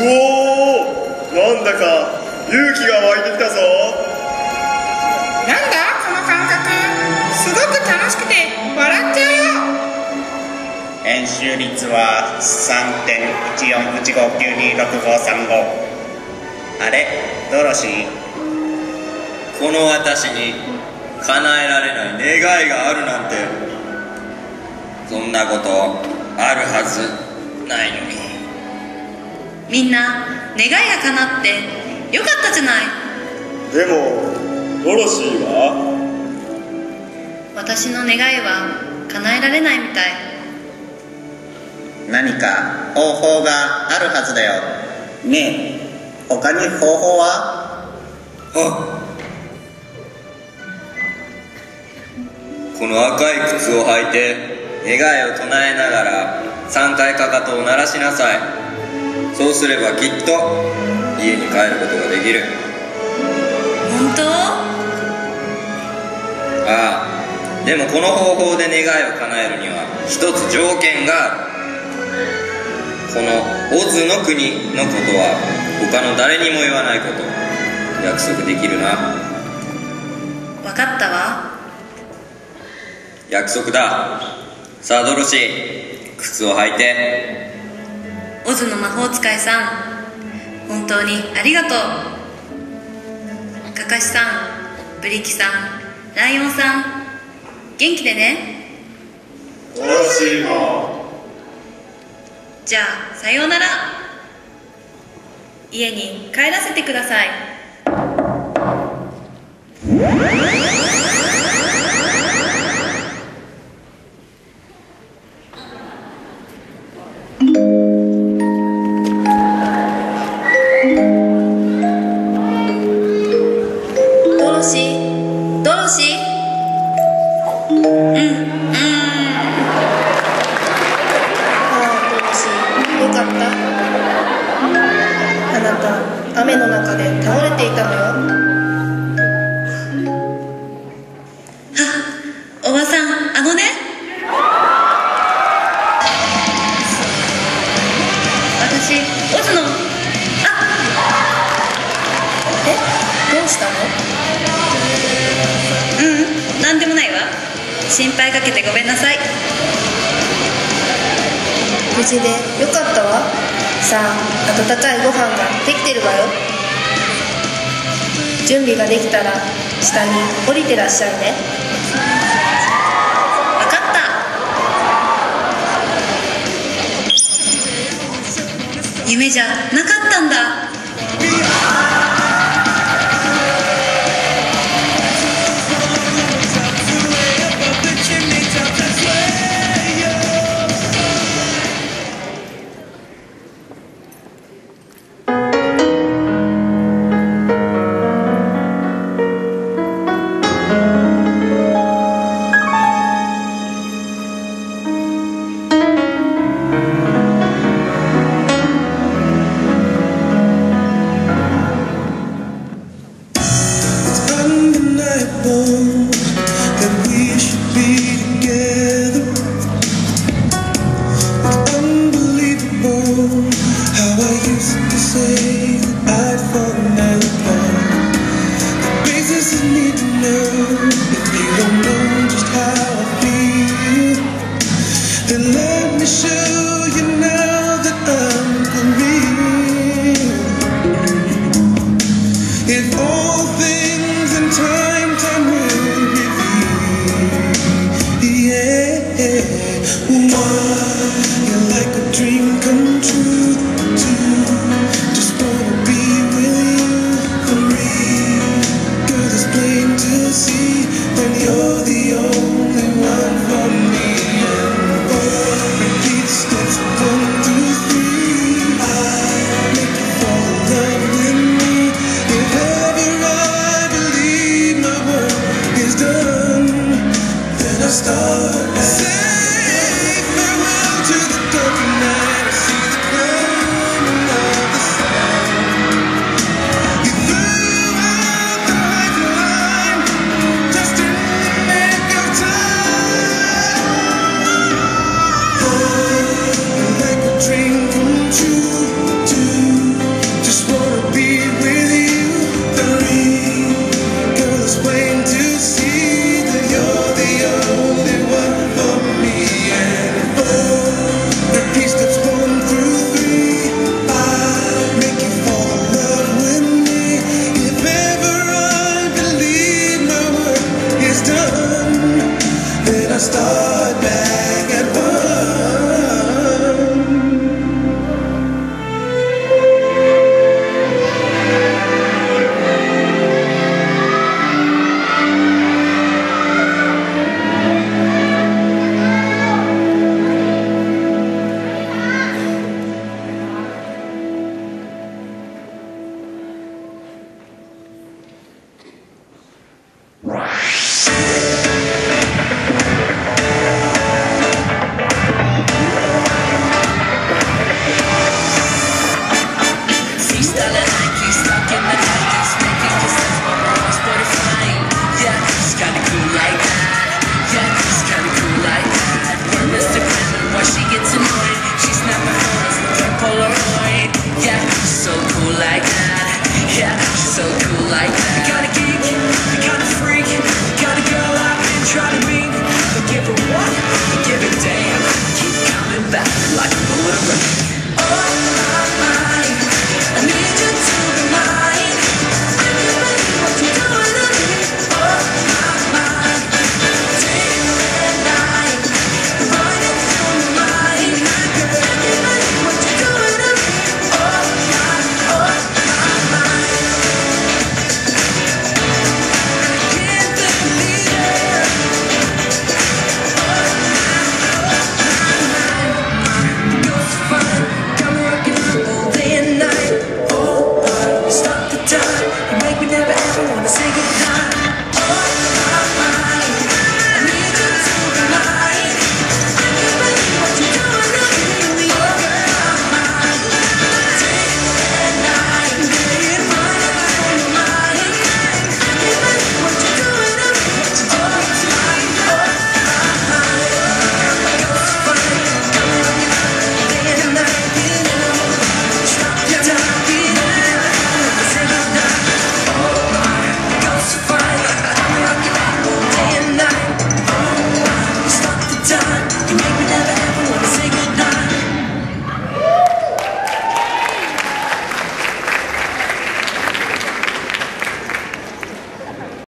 おなんだか勇気が湧いてきたぞ。なんだ？この感覚。すごく楽しくて笑っちゃうよ。円周率は3.1415926535あれ？ドロシー？この私に叶えられない願いがあるなんて。そんなことあるはずないのに。みんな願いが叶ってよかったじゃない。でもドロシーは？私の願いは叶えられないみたい。何か方法があるはずだよ。ねえ他に方法は？あこの赤い靴を履いて願いを唱えながら3回かかとを鳴らしなさいそうすればきっと家に帰ることができる。本当？ああ。でもこの方法で願いを叶えるには一つ条件があるこのオズの国のことは他の誰にも言わないこと。約束できるな。分かったわ。約束だ。さあドロシー靴を履いてオズの魔法使いさん。本当にありがとう。かかしさんブリキさんライオンさん。元気でね。じゃあさようなら。家に帰らせてください心配かけてごめんなさい。無事でよかったわ。さあ温かいご飯ができてるわよ。準備ができたら下に降りてらっしゃいね。分かった。夢じゃなかったんだ Done. Then I start